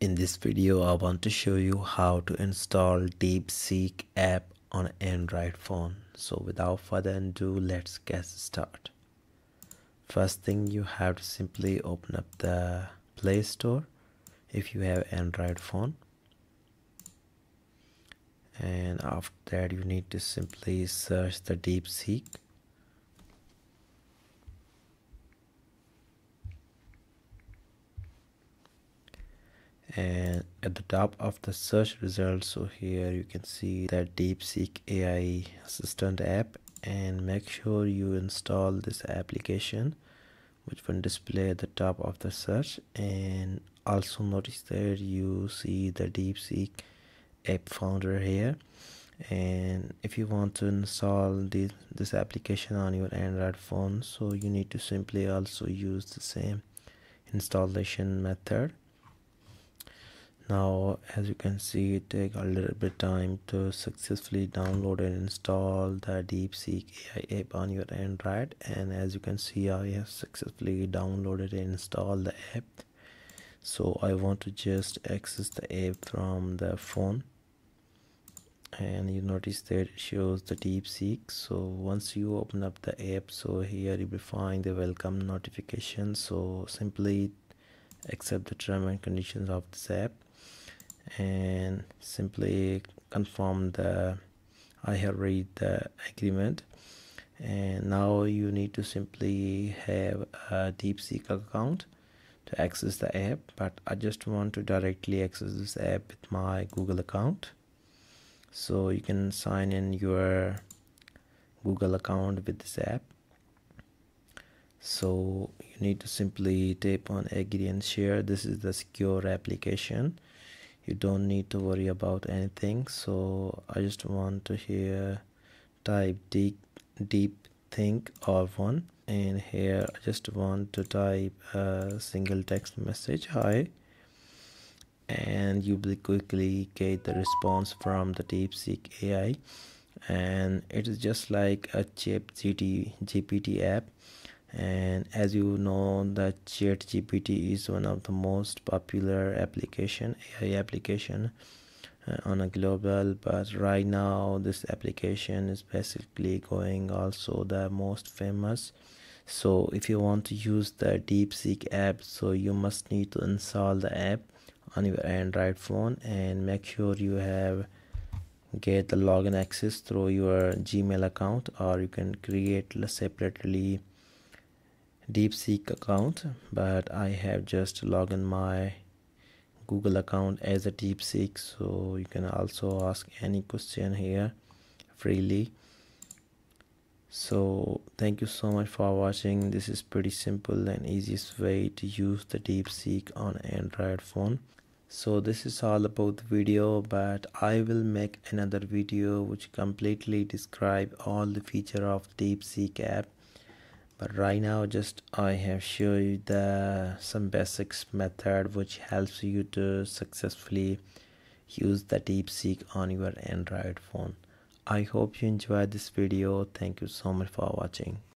In this video, I want to show you how to install DeepSeek app on Android phone. So without further ado, let's get started. First thing you have to simply open up the Play Store if you have Android phone. And after that, you need to simply search the DeepSeek and at the top of the search results so here you can see that DeepSeek AI assistant app. And make sure you install this application which will display at the top of the search. And also notice that you see the DeepSeek app founder here. And if you want to install this, this application on your Android phone so you need to simply also use the same installation method now as you can see it take a little bit time to successfully download and install the DeepSeek AI app on your Android. And as you can see I have successfully downloaded and installed the app. So I want to just access the app from the phone. And you notice that it shows the DeepSeek. So once you open up the app so here you will find the welcome notification. So simply accept the terms and conditions of this app and simply confirm the I have read the agreement. And now you need to simply have a DeepSeek account to access the app but I just want to directly access this app with my Google account. So you can sign in your Google account with this app. So you need to simply tap on agree and share. This is the secure application you don't need to worry about anything. So I just want to here type deep deep think or one. And here I just want to type a single text message hi. And you will quickly get the response from the DeepSeek AI and it is just like a ChatGPT app and as you know the chat gpt is one of the most popular application ai application uh, on a global but right now this application is basically going also the most famous. So if you want to use the deepseek app so you must need to install the app on your android phone and make sure you have get the login access through your gmail account or you can create separately DeepSeek account but I have just logged in my Google account as a DeepSeek so you can also ask any question here freely. So thank you so much for watching. This is pretty simple and easiest way to use the DeepSeek on Android phone. So this is all about the video but I will make another video which completely describe all the feature of DeepSeek app but right now just I have shown you the some basics method which helps you to successfully use the DeepSeek on your Android phone. I hope you enjoyed this video. Thank you so much for watching.